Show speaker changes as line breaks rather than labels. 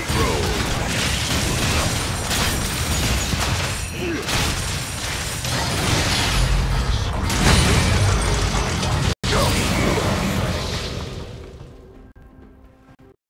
straight road.